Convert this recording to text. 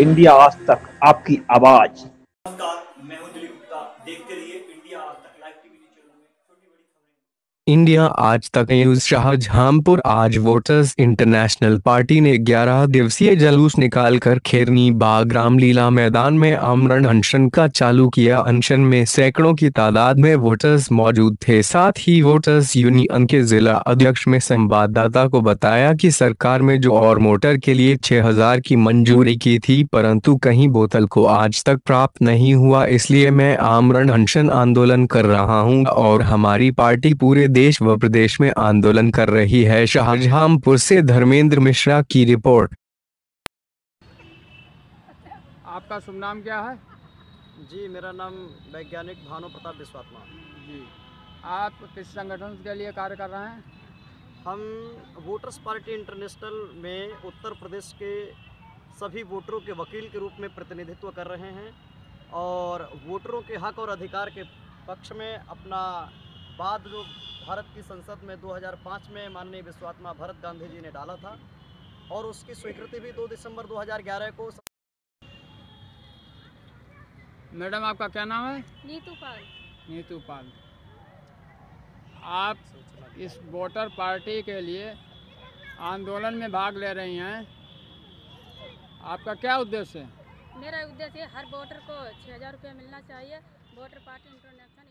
India आज तक आपकी आवाज़। नमस्कार, मैं हूँ दिलीप गुप्ता। देखते रहिए इंडिया आज तक। लाइव टीवी इंडिया आज तक न्यूज़ शाहजहांपुर आज वोटर्स इंटरनेशनल पार्टी ने 11 दिवसीय जुलूस निकालकर खेरनी बाग रामलीला मैदान में आमरण अनशन का चालू किया। अनशन में सैकड़ों की तादाद में वोटर्स मौजूद थे। साथ ही वोटर्स यूनियन के जिला अध्यक्ष में संवाददाता को बताया कि सरकार में जो और मोटर के लिए 6000 की मंजूरी की थी, परंतु कहीं बोतल को आज तक प्राप्त नहीं हुआ। इसलिए मैं आमरण अनशन आंदोलन कर रहा हूँ और हमारी पार्टी पूरे देश व प्रदेश में आंदोलन कर रही है। शाहजहांपुर से धर्मेंद्र मिश्रा की रिपोर्ट। आपका शुभ नाम क्या है? जी मेरा नाम वैज्ञानिक भानु प्रताप विश्वात्मा जी। आप किस संगठन के लिए कार्य कर रहे हैं? हम वोटर्स पार्टी इंटरनेशनल में उत्तर प्रदेश के सभी वोटरों के वकील के रूप में प्रतिनिधित्व कर रहे हैं और वोटरों के हक और अधिकार के पक्ष में अपना बाद जो भारत की संसद में 2005 में माननीय विश्वात्मा भरत गांधी जी ने डाला था और उसकी स्वीकृति भी 2 दिसंबर 2011 को मैडम आपका क्या नाम है? नीतू पाल। नीतू पाल। आप इस वोटर पार्टी के लिए आंदोलन में भाग ले रही हैं। आपका क्या उद्देश्य है? मेरा उद्देश्य है हर वोटर को छः हज़ार रुपया मिलना चाहिए। Voter party international